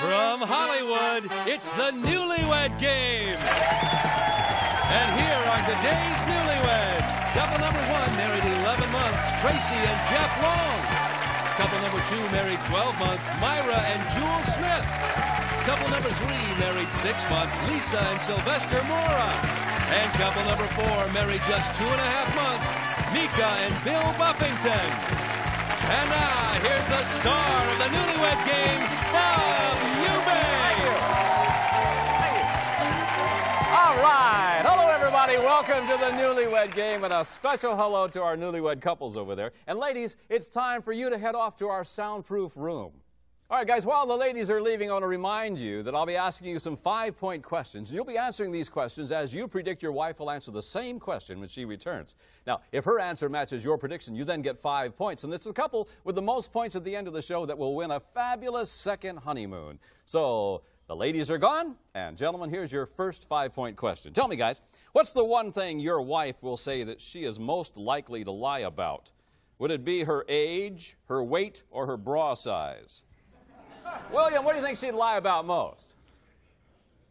From Hollywood, it's the Newlywed Game. And here are today's newlyweds. Couple number one married 11 months, Tracy and Jeff Long. Couple number two married 12 months, Myra and Jewel Smith. Couple number three married six months, Lisa and Sylvester Mora. And couple number four married just two and a half months, Mika and Bill Buffington. And now, here's the star of the Newlywed Game, Bob Eubanks. All right. Hello, everybody. Welcome to the Newlywed Game, and a special hello to our newlywed couples over there. And ladies, it's time for you to head off to our soundproof room. All right, guys, while the ladies are leaving, I want to remind you that I'll be asking you some five point questions. And you'll be answering these questions as you predict your wife will answer the same question when she returns. Now, if her answer matches your prediction, you then get five points. And it's the couple with the most points at the end of the show that will win a fabulous second honeymoon. So, the ladies are gone, and gentlemen, here's your first five point question. Tell me, guys, what's the one thing your wife will say that she is most likely to lie about? Would it be her age, her weight, or her bra size? William, what do you think she'd lie about most?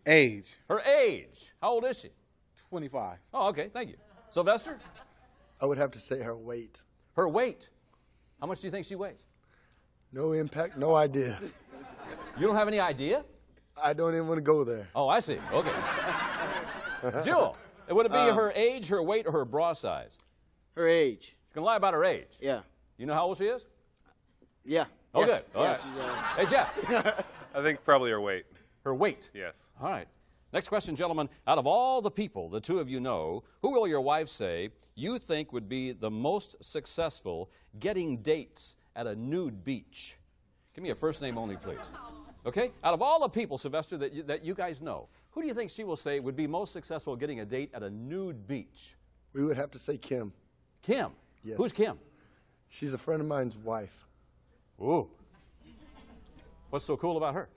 Age, Her age. How old is she? 25. Oh, okay, thank you. Sylvester? I would have to say her weight. Her weight. How much do you think she weighs? No impact, no idea. You don't have any idea? I don't even want to go there. Oh, I see. Okay. Jewel, would it be um. her age, her weight, or her bra size? Her age. She's going to lie about her age. Yeah. You know how old she is? Yeah. Oh, Yes. good. All yeah, right. she's, uh, Hey, Jeff, I think probably her weight. her weight. Yes. All right. Next question, gentlemen. Out of all the people the two of you know, who will your wife say you think would be the most successful getting dates at a nude beach? Give me a first name only, please. Okay? Out of all the people, Sylvester, that you, that you guys know, who do you think she will say would be most successful getting a date at a nude beach? We would have to say Kim. Kim. Yes. Who's Kim? She's a friend of mine's wife. Ooh. What's so cool about her?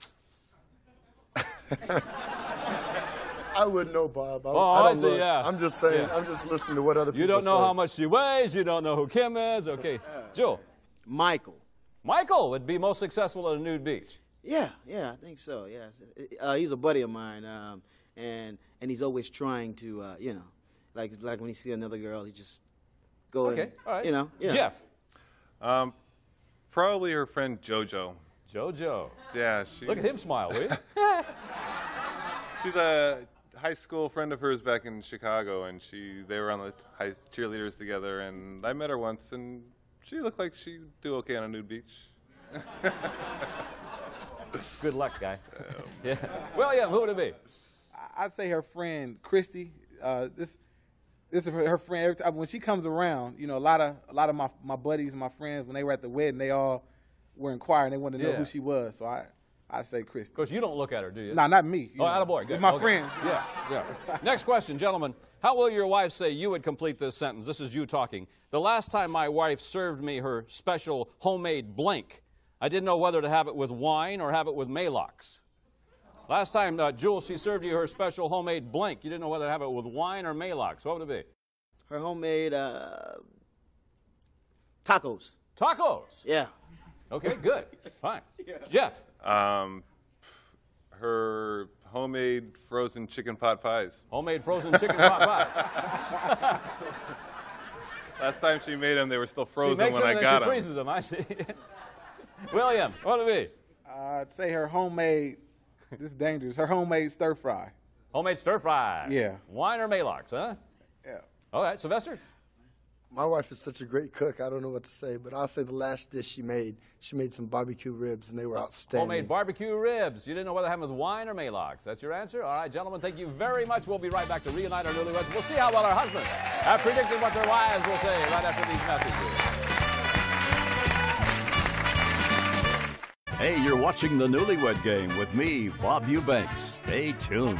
I wouldn't know, Bob. I, Oh, I I don't see, look. yeah. I'm just saying. Yeah. I'm just listening to what other people You don't know say. how much she weighs. You don't know who Kim is. Okay. Joe. Michael. Michael would be most successful at a nude beach. Yeah, yeah, I think so. Yes, uh, he's a buddy of mine, um, and and he's always trying to, uh, you know, like like when he see another girl, he just go Okay, and, all right. you know, yeah. Jeff. Um, probably her friend JoJo. JoJo. Yeah, she, Look at him smile, will you? she's a high school friend of hers back in Chicago, and she they were on the high cheerleaders together, and I met her once, and she looked like she'd do okay on a nude beach. Good luck, guy. Well yeah. William, who would it be? I- I'd say her friend Christy. Uh, this, this is her, her friend. Every time when she comes around, you know, a lot of a lot of my my buddies and my friends when they were at the wedding, they all were inquiring. They wanted to know Yeah. who she was. So I, I'd say Christy. Of course, you don't look at her, do you? Nah, not me. you Oh, know. attaboy. Good. My Okay. friends. Yeah, yeah. Next question, gentlemen. How will your wife say you would complete this sentence? This is you talking. The last time my wife served me her special homemade blank, I didn't know whether to have it with wine or have it with Maalox. Last time, uh, Jules, she served you her special homemade blank. You didn't know whether to have it with wine or Maalox. What would it be? Her homemade uh, tacos. Tacos. Yeah. Okay, good. Fine. Jeff. Um, her homemade frozen chicken pot pies. Homemade frozen chicken pot pies. Last time she made them, they were still She frozen makes when them I and then got she them. freezes them. I see. William, what would it be? Uh, I'd say her homemade. this is dangerous. Her homemade stir fry. Homemade stir fry. Yeah. Wine or Maalox, huh? Yeah. All right, Sylvester. My wife is such a great cook. I don't know what to say, but I'll say the last dish she made. She made some barbecue ribs, and they were outstanding. Homemade barbecue ribs. You didn't know whether to have them with wine or Maalox. That's your answer? All right, gentlemen, thank you very much. We'll be right back to reunite our newlyweds. We'll see how well our husbands have predicted what their wives will say right after these messages. Hey, you're watching the Newlywed Game with me, Bob Eubanks. Stay tuned.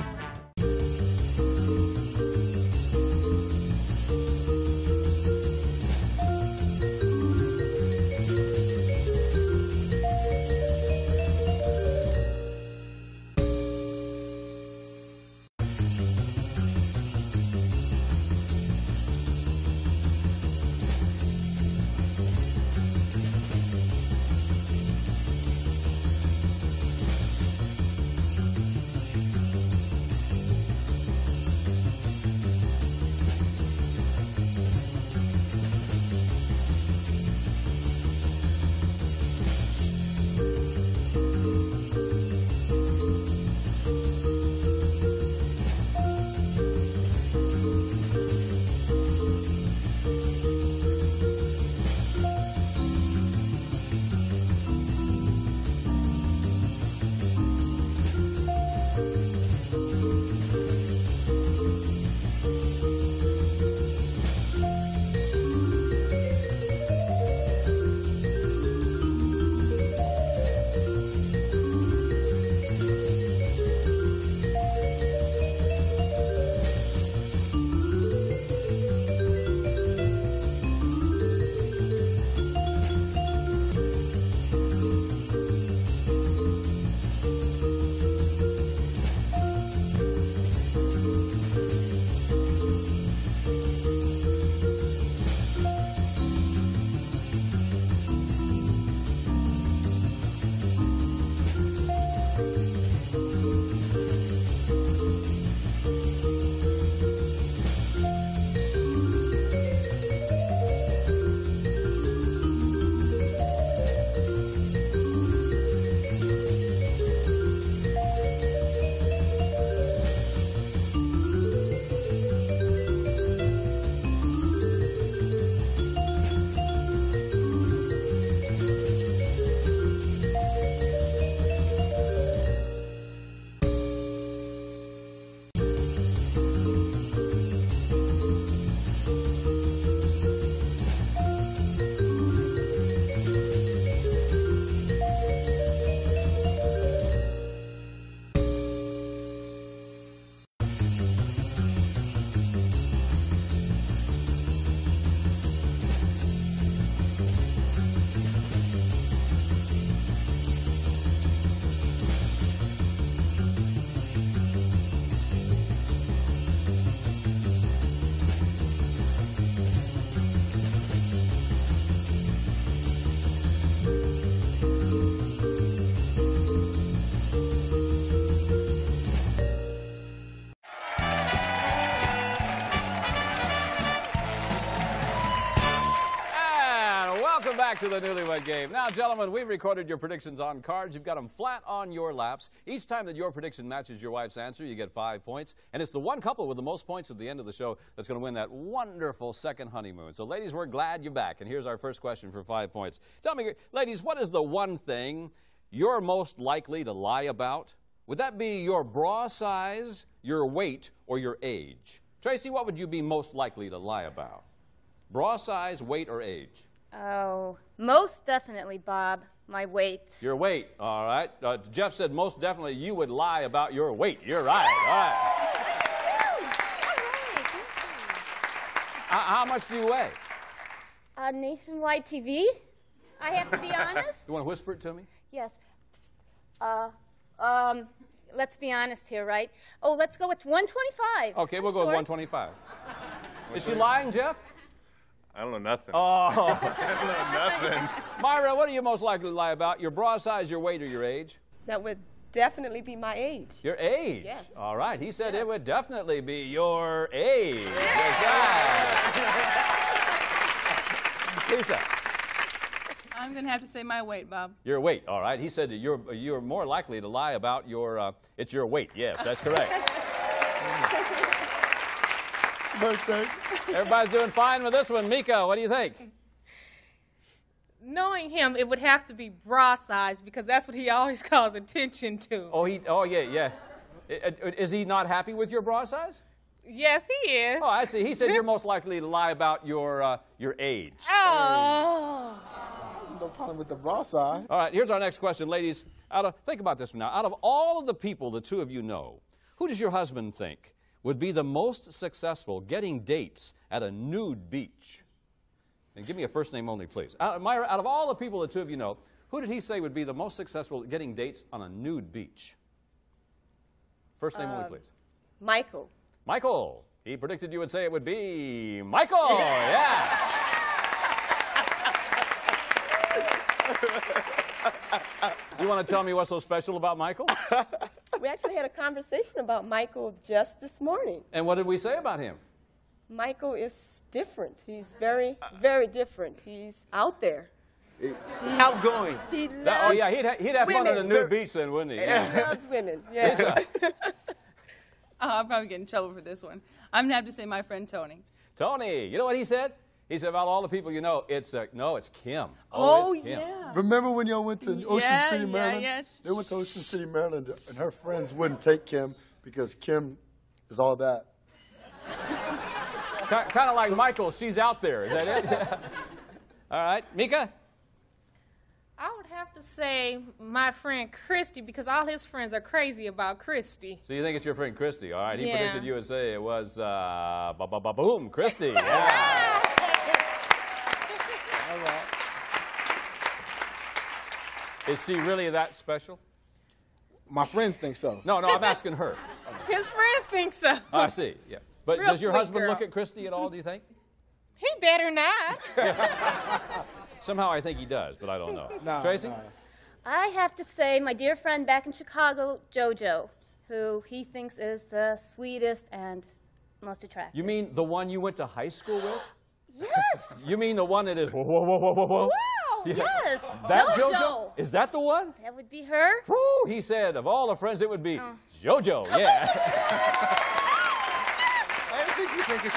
Back to the newlywed game. Now, gentlemen, we've recorded your predictions on cards. You've got them flat on your laps. Each time that your prediction matches your wife's answer, you get five points. And it's the one couple with the most points at the end of the show that's going to win that wonderful second honeymoon. So, ladies, we're glad you're back. And here's our first question for five points. Tell me, ladies, what is the one thing you're most likely to lie about? Would that be your bra size, your weight, or your age? Tracy, what would you be most likely to lie about? Bra size, weight, or age? Oh, most definitely, Bob. My weight. Your weight, all right. Uh, Jeff said most definitely you would lie about your weight. You're right, all right. Uh, how much do you weigh? Uh, nationwide TV. I have to be honest. You want to whisper it to me? Yes. Uh, um, let's be honest here, right? Oh, let's go with 125. Okay, we'll go with 125. Is she lying, Jeff? I don't know nothing. Oh. I don't know nothing. Myra, what are you most likely to lie about? Your bra size, your weight, or your age? That would definitely be my age. Your age. Yes. All right. He said it would definitely be your age. That's right. Lisa, I'm going to have to say my weight, Bob. your weight. All right. He said that you're you're more likely to lie about your uh, it's your weight. Yes, that's correct. Birthday. Everybody's doing fine with this one. Mika, what do you think? Knowing him, it would have to be bra size because that's what he always calls attention to. Oh, he. Oh, yeah, yeah. I- I- Is he not happy with your bra size? Yes, he is. Oh, I see. He said you're most likely to lie about your uh, your age. Oh. No problem with the bra size. All right, here's our next question, ladies. Out of, think about this one now. Out of all of the people the two of you know, who does your husband think would be the most successful getting dates at a nude beach? And give me a first name only, please. Out, Myra, out of all the people the two of you know, who did he say would be the most successful at getting dates on a nude beach? First name only, uh, please. Michael. Michael. He predicted you would say it would be Michael. Yeah. you want to tell me what's so special about Michael? We actually had a conversation about Michael just this morning. And what did we say about him? Michael is different. He's very, very different. He's out there. Outgoing. He loves, That- oh, yeah, he'd, ha- he'd have fun on a women. nude beach then, wouldn't he? he loves women. Yeah. Lisa. Oh, I'll probably get in trouble for this one. I'm going to have to say my friend Tony. Tony, you know what he said? He said about all the people you know, it's uh, no, it's Kim. Oh, it's Kim. yeah. Remember when y'all went to Ocean Yeah, City, yeah, Maryland? yeah. They went to Ocean City, Maryland, and her friends wouldn't take Kim because Kim is all that. kind of like Michael, she's out there. Is that it? all right, Mika. I would have to say my friend Christy because all his friends are crazy about Christy. So you think it's your friend Christy? All right, he Yeah. predicted you would say it was uh, ba ba ba boom, Christy. Yeah. Is she really that special? My friends think so. No, no, I'm asking her. His friends think so. Oh, I see. Yeah. But Real does your sweet husband girl. look at Christy at all? Do you think? He better not. Somehow I think he does, but I don't know. No, Tracy. no. I have to say, my dear friend back in Chicago, JoJo, who he thinks is the sweetest and most attractive. You mean the one you went to high school with? Yes! You mean the one that is whoa whoa whoa whoa whoa whoa? Wow! Yeah. Yes! That JoJo. JoJo? Is that the one? That would be her. Woo, he said of all the friends it would be Oh. JoJo. Yeah. I didn't think you think it's.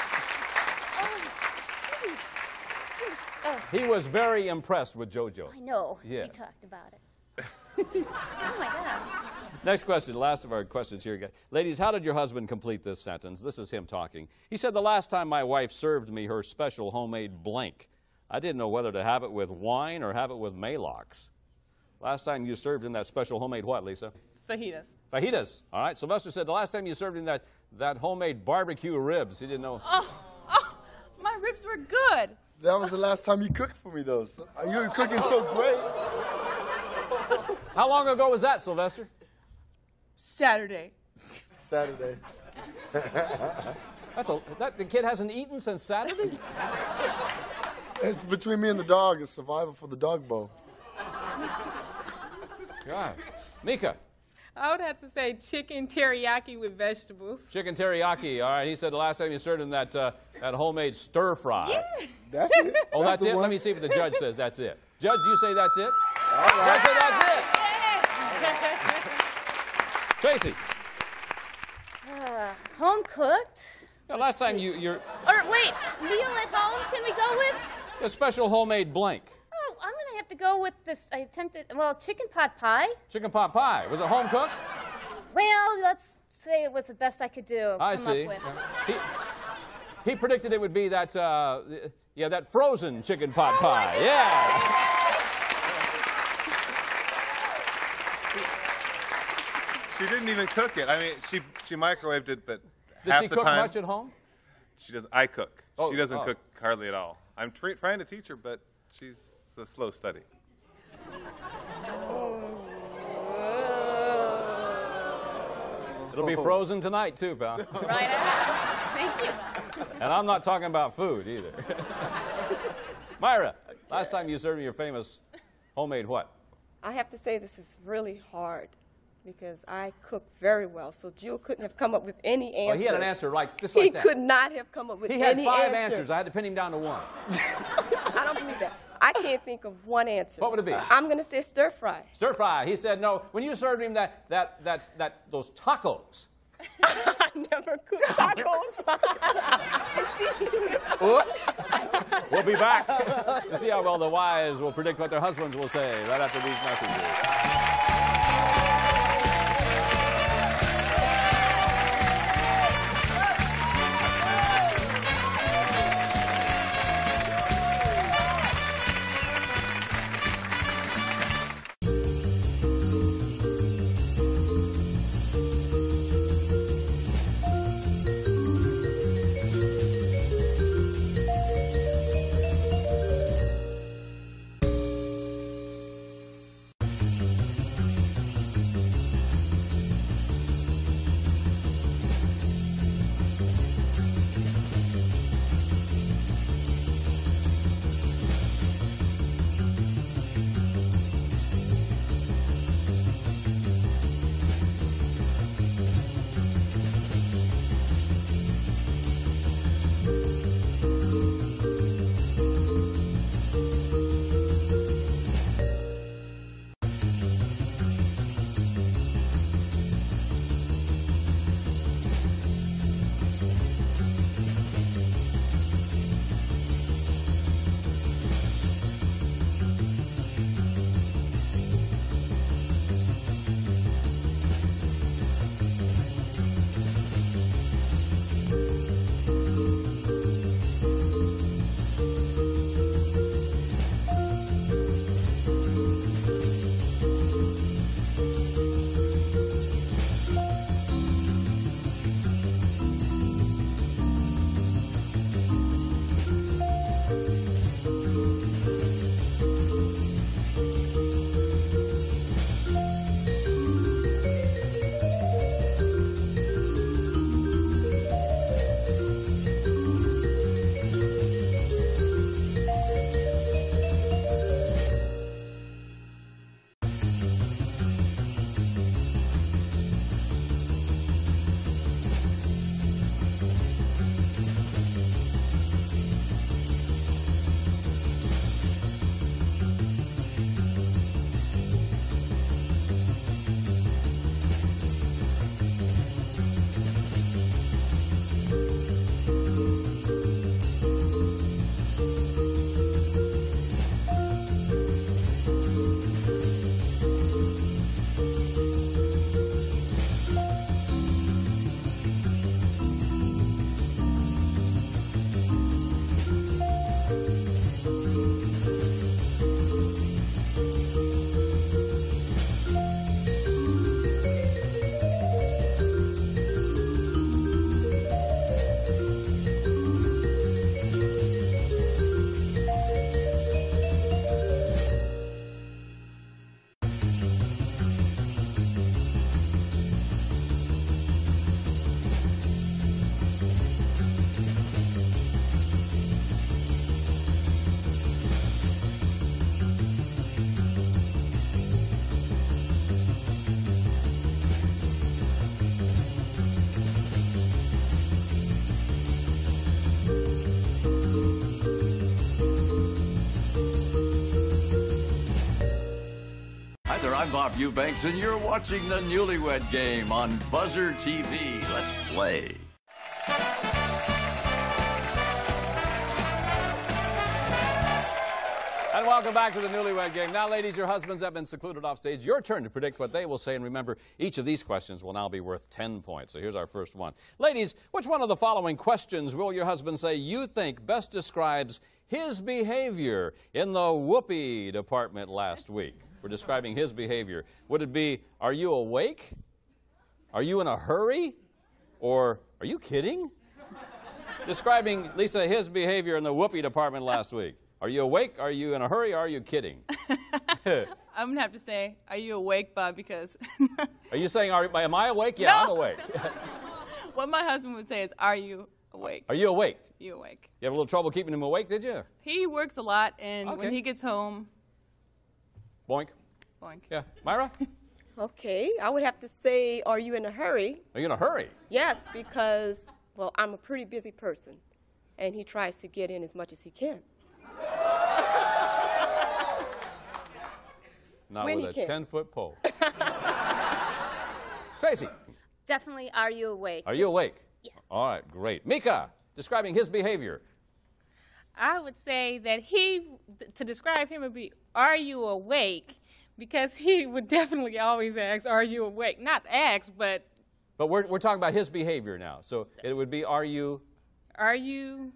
Oh, he was very impressed with JoJo. I know. Yeah. We talked about it. oh my God. Next question, last of our questions here. guys. Ladies, how did your husband complete this sentence? This is him talking. He said, The last time my wife served me her special homemade blank, I didn't know whether to have it with wine or have it with Maalox. Last time you served in that special homemade what, Lisa? Fajitas. Fajitas. All right. Sylvester said, The last time you served in that, that homemade barbecue ribs, he didn't know. Oh, oh, my ribs were good. That was the last time you cooked for me, though. So, uh, you were cooking so great. How long ago was that, Sylvester? Saturday. Saturday. That's a, that, the kid hasn't eaten since Saturday? It's between me and the dog. It's survival for the dog bowl. God. Mika. I would have to say chicken teriyaki with vegetables. Chicken teriyaki. All right. He said the last time you served him that, uh, that homemade stir fry. Yeah. That's it. Oh, that's, the it? one. Let me see if the judge says that's it. Judge, you say that's it? Judge, say that's it. Tracy, Uh, home cooked. now, last time you, you're Or wait, meal at home. Can we go with? A special homemade blank. Oh, I'm gonna have to go with this. I attempted. Well, chicken pot pie. Chicken pot pie. Was it home cooked? Well, let's say it was the best I could do. I come see. Up with. He, he predicted it would be that, uh, yeah, that frozen chicken pot pie. Yeah. She didn't even cook it. I mean, she she microwaved it, but Does half she the cook time much at home? she does. I cook. Oh, she doesn't oh. cook hardly at all. I'm tr- trying to teach her, but she's a slow study. It'll be oh. frozen tonight, too, pal. Right ahead. Thank you. And I'm not talking about food either. Myra, last time you served me your famous homemade what? I have to say this is really hard because I cook very well. So Jill couldn't have come up with any answer. Well, he had an answer like just he like that. He could not have come up with He had five answer. answers. I had to pin him down to one. I don't believe that. I can't think of one answer. What would it be? I'm going to say stir fry. Stir fry. He said no. When you served him that that that that those tacos. I never cooked tacos. Oops. we'll be back to see how well the wives will predict what their husbands will say right after these messages. I'm Bob Eubanks, and you're watching the Newlywed Game on Buzzr TV. Let's play. And welcome back to the Newlywed Game. Now, ladies, your husbands have been secluded off stage. Your turn to predict what they will say. And remember, each of these questions will now be worth 10 points. So here's our first one. Ladies, which one of the following questions will your husband say you think best describes his behavior in the whoopee department last week? We're describing his behavior. Would it be, are you awake? Are you in a hurry? Or are you kidding? describing, Lisa, his behavior in the whoopee department last week. Are you awake? Are you in a hurry? Are you kidding? I'm gonna have to say, are you awake, Bob? Because Are you saying, are, am I awake? Yeah, No. I'm awake. what my husband would say is, are you awake? Are you awake? You awake? You have a little trouble keeping him awake, did you? He works a lot, and Okay. when he gets home, Boink. boink. Yeah. Myra? Okay, I would have to say, are you in a hurry? Are you in a hurry? Yes, because, well, I'm a pretty busy person, and he tries to get in as much as he can. Not When with he a can. 10 foot pole. Tracy, Definitely, are you awake? are you awake? All right, great. Mika, describing his behavior. I would say that he, to describe him, would be, "Are you awake?" Because he would definitely always ask, "Are you awake?" Not ask, but But we're, we're talking about his behavior now. So it would be, are you "Are you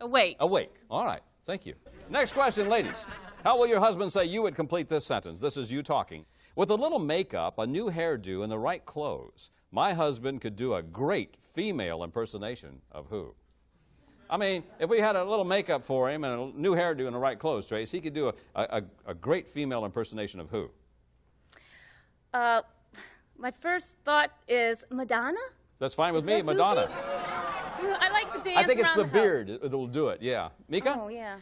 awake?" awake? All right, thank you. Next question, ladies. How will your husband say you would complete this sentence? This is you talking. With a little makeup, a new hairdo, and the right clothes, my husband could do a great female impersonation of who? I mean, if we had a little makeup for him and a new hairdo and the right clothes, Trace, he could do a, a, a great female impersonation of who? Uh, my first thought is Madonna. That's fine with Is me, that goofy? Madonna. I like to dance I think it's around the house. beard that will do it, yeah. Mika? Oh yeah.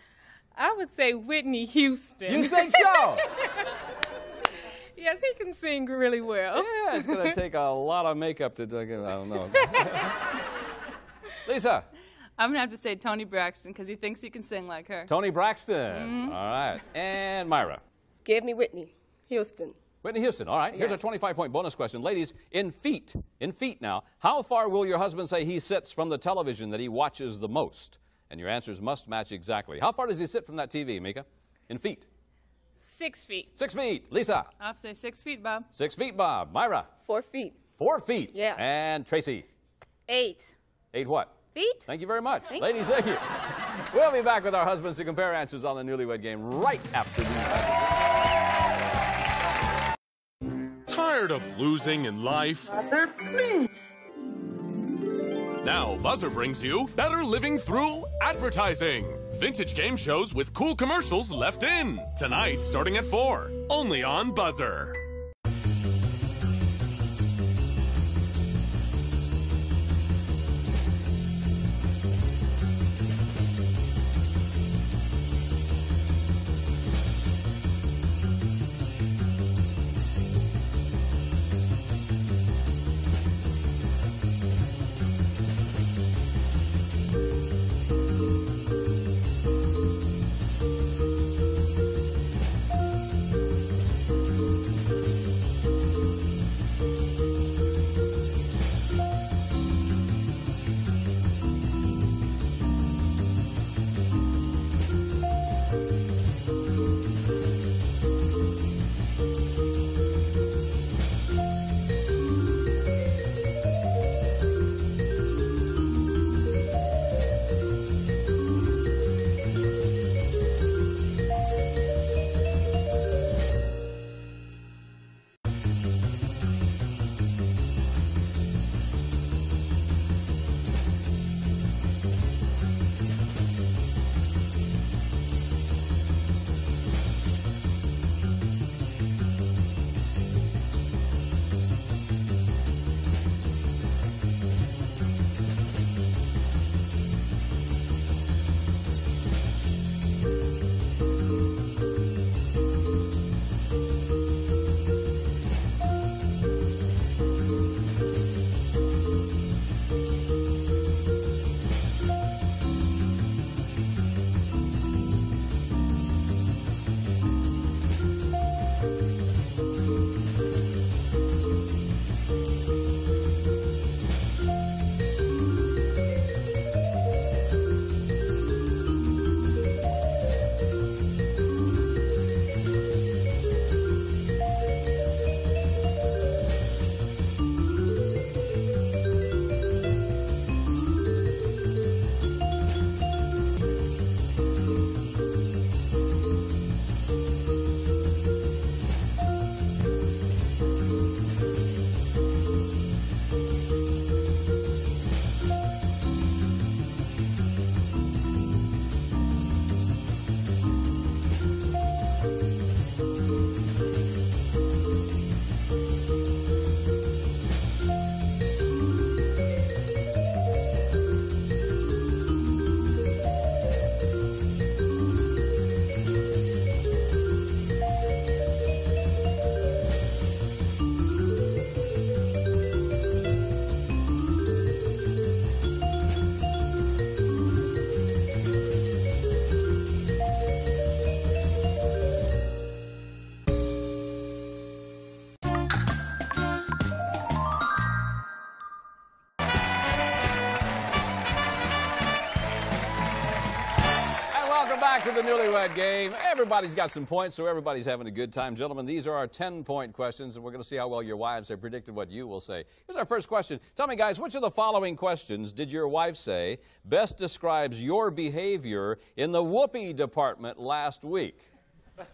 I would say Whitney Houston. You think so? yes, he can sing really well. Yeah, it's going to take a lot of makeup to do it. I don't know. Lisa, I'm gonna have to say Toni Braxton because he thinks he can sing like her. Toni Braxton. Mhm. All right. And Myra. Give me Whitney Houston. Whitney Houston. All right. Here's a 25 point bonus question. Ladies, in feet, in feet now, how far will your husband say he sits from the television that he watches the most? And your answers must match exactly. How far does he sit from that TV, Mika? In feet. Six feet. Six feet. Lisa. I'll say six feet, Bob. Six feet, Bob. Myra. Four feet. Four feet. Yeah. And Tracy. Eight Eight what? Feet. Thank you very much. Thank Ladies, thank you. We'll be back with our husbands to compare answers on the newlywed game right after these. Tired of losing in life? Now, Buzzr brings you Better Living Through Advertising. Vintage game shows with cool commercials left in. Tonight, starting at 4. Only on Buzzr. To the newlywed game. Everybody's got some points, so everybody's having a good time. Gentlemen, these are our 10 point questions, and we're going to see how well your wives have predicted what you will say. Here's our first question. Tell me, guys, which of the following questions did your wife say best describes your behavior in the whoopee department last week?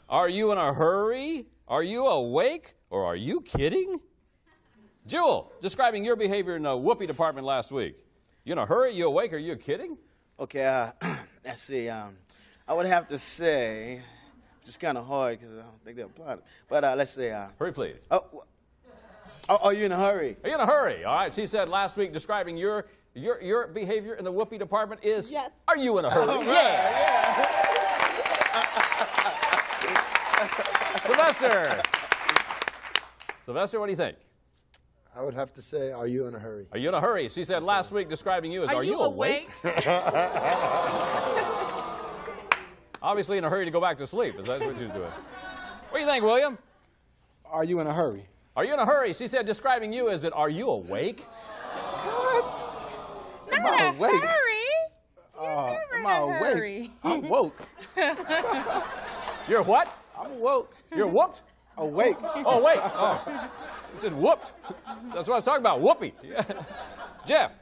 Are you in a hurry? Are you awake? Or are you kidding? Jewel, describing your behavior in the whoopee department last week. You in a hurry? You awake? Are you kidding? Okay, uh, let's see. Um, I would have to say, just kind of hard because I don't think they'll apply. it. But uh, let's say, uh, Hurry, please. oh, wh- oh, are you in a hurry? Are you in a hurry? All right. She said last week describing your your your behavior in the whoopee department is. Yes. Are you in a hurry? Sylvester. Sylvester, what do you think? I would have to say, are you in a hurry? Are you in a hurry? She said last week describing you as. Are, you awake? Obviously in a hurry to go back to sleep. Is that what you're doing? What do you think, William? Are you in a hurry? Are you in a hurry? She said describing you as that. Are you awake? What? Not Am I a awake? hurry. Uh, never am I awake? hurry. I'm woke. You're what? I'm woke. You're whooped? Awake. Oh, wait. Oh. It said whooped. That's what I was talking about. Whoopee. Yeah. Jeff,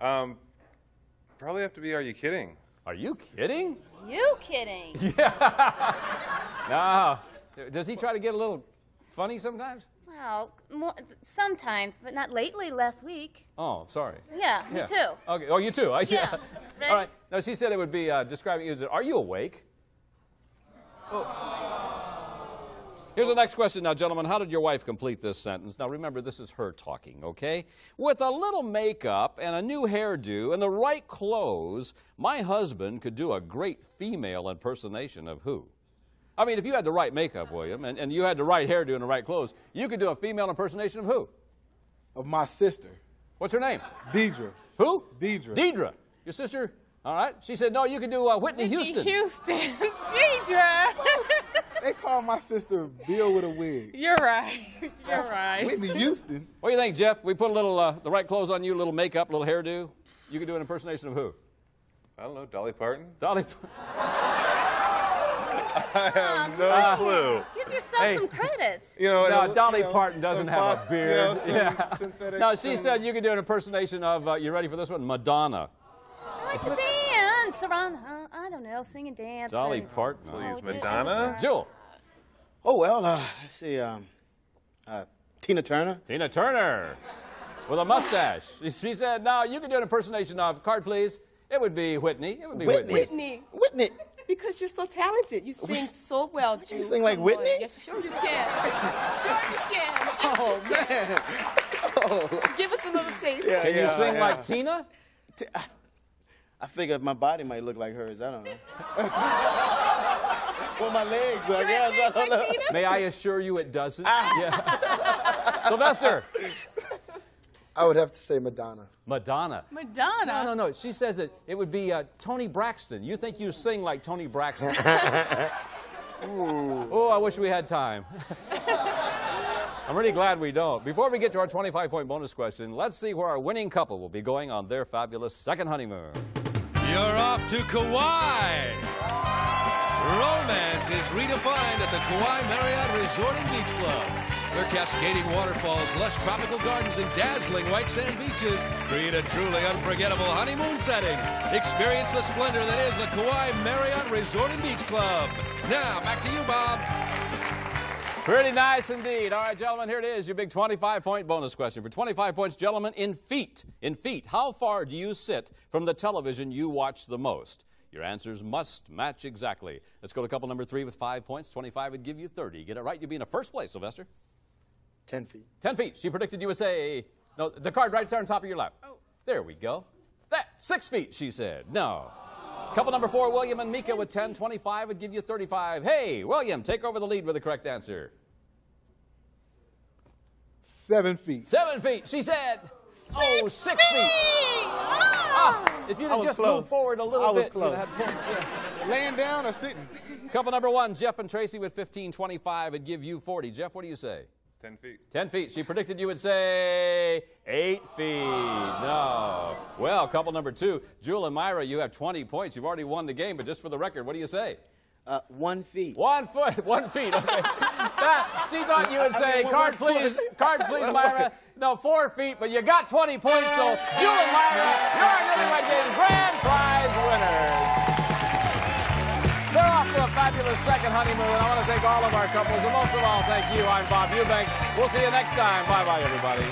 Um, probably have to be. Are you kidding? are you kidding? You kidding? Yeah. No. Does he try to get a little funny sometimes? Well, more, sometimes, but not lately. Last week. Oh, sorry. Yeah, me Yeah. too. Okay. Oh, you too. I see. Yeah. All right. No, she said it would be uh, describing you as, are you awake? Here's the next question now, gentlemen. How did your wife complete this sentence? Now, remember, this is her talking, okay? With a little makeup and a new hairdo and the right clothes, my husband could do a great female impersonation of who? I mean, if you had the right makeup, William, and, and you had the right hairdo and the right clothes, you could do a female impersonation of who? Of my sister, What's her name? Deidre. Who? Deidre. Deidre. Your sister? All right. She said, no, you can do uh, Whitney Houston. Houston. Deidre. They call my sister Bill with a wig. You're right. You're right. Whitney Houston. What do you think, Jeff? We put a little, uh, the right clothes on you, a little makeup, a little hairdo. You can do an impersonation of who? I don't know. Dolly Parton. Dolly. I have no Uh, clue. Give yourself Hey. some credit. You know, No, Dolly you know, Parton doesn't have bos- a you beard. know, yeah. No, she said you could do an impersonation of, uh, you ready for this one? Madonna. I like to dance around, huh? I don't know, sing and dance. Dolly and, Parton. Oh, Please, do Madonna? some- Jewel. Oh well, uh, let's see. Um, uh, Tina Turner. Tina Turner. With a mustache. She- She said, no, you can do an impersonation of, card please. It would be Whitney. It would be Whitney. Whitney, Whitney. because you're so talented. You sing so well, Jude. You sing like Come on. Whitney? Yes, sure you can. sure you can. Oh man. Oh. Give us a little taste. Yeah, Can you sing yeah. like Tina? I figured my body might look like hers. I don't know. well, my legs, I guess. I don't know. May I assure you it doesn't? yeah. Sylvester. I would have to say Madonna. Madonna. Madonna. No, no, no. She says that it would be uh, Toni Braxton. You think you sing like Toni Braxton? Oh, I wish we had time. I'm really glad we don't. Before we get to our 25 point bonus question, let's see where our winning couple will be going on their fabulous second honeymoon. You're off to Kauai. Romance is redefined at the Kauai Marriott Resort and Beach Club. Their cascading waterfalls, lush tropical gardens, and dazzling white sand beaches create a truly unforgettable honeymoon setting. Experience the splendor that is the Kauai Marriott Resort and Beach Club. Now, back to you, Bob. Pretty nice indeed. All right, gentlemen, here it is your big 25 point bonus question. For 25 points, gentlemen, in feet, in feet, how far do you sit from the television you watch the most? Your answers must match exactly. Let's go to couple number three with five points. 25 would give you 30. Get it right, you'd be in a first place, Sylvester. 10 feet. 10 feet. She predicted you would say, no, the card right there on top of your lap. Oh. There we go. That, six feet, she said. No. Couple number four, William and Mika with 10. 25 would give you 35. Hey, William, take over the lead with the correct answer. Seven feet. Seven feet. She said, oh, six feet. Ah, if you'd have just close. moved forward a little I was bit, you'd have had points. Yeah. Laying down or sitting? Couple number one, Jeff and Tracy with 15. 25 would give you 40. Jeff, what do you say? 10 feet. 10 feet. She predicted you would say 8 feet. No. Well, couple number two, Jewel and Myra, you have 20 points. You've already won the game, but just for the record, what do you say? Uh, one feet. One foot, one feet. Okay. that, she thought you would say, I mean, card please, foot. card please, Myra. No, four feet, but you got 20 points, so Jewel and Myra, you're our Newlywed Games grand prize winners. Fabulous second honeymoon. I want to thank all of our couples, and most of all, thank you. I'm Bob Eubanks. We'll see you next time. Bye bye, everybody.